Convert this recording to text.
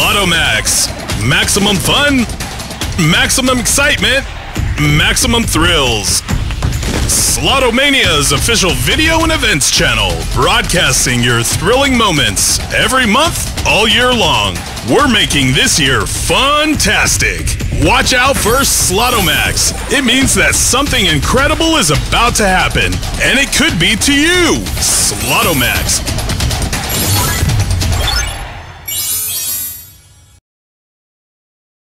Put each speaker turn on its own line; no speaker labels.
Slotomax. Maximum fun, maximum excitement, maximum thrills. Slotomania's official video and events channel, broadcasting your thrilling moments every month, all year long. We're making this year fantastic. Watch out for Slotomax. It means that something incredible is about to happen, and it could be to you. Slotomax,